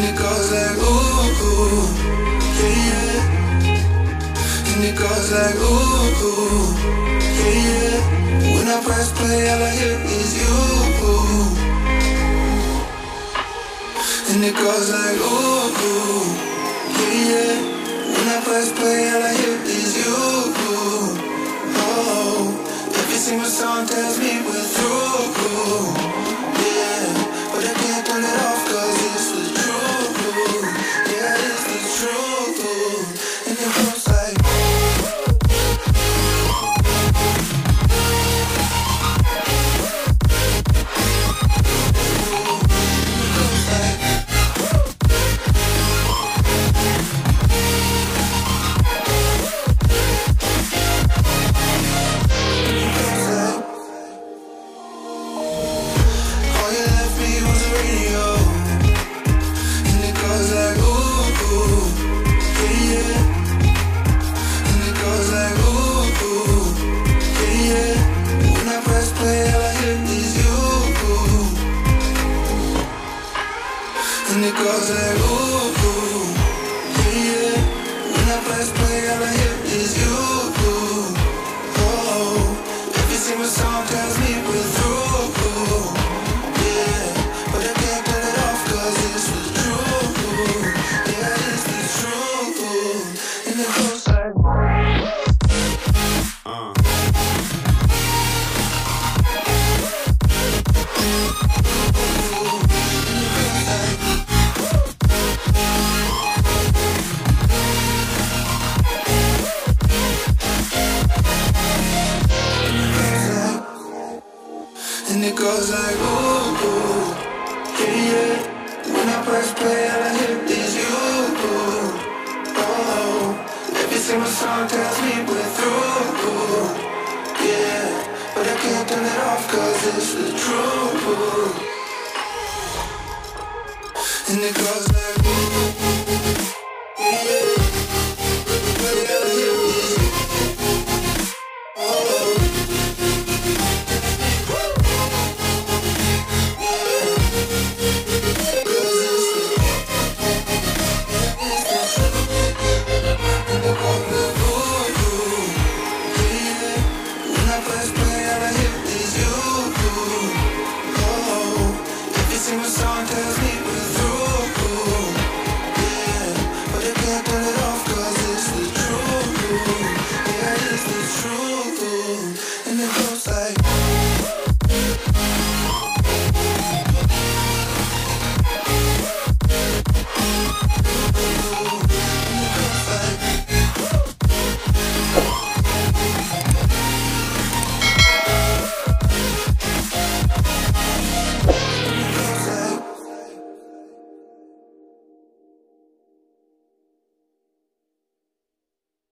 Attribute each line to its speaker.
Speaker 1: And it goes like ooh, ooh yeah, yeah. And it goes like ooh, ooh yeah, yeah. When I press play, all I hear is you. And it goes like ooh, ooh yeah, yeah. When I press play, all I And it goes like ooh, ooh, yeah, yeah. When I press play, all I hear is you. Oh, every single song tells me we're goes like ooh, ooh, yeah, yeah. When I press play, all I hear is you. Oh, every single song tells me we're through. Yeah, but I can't turn it off 'cause it's the truth. And it goes like ooh,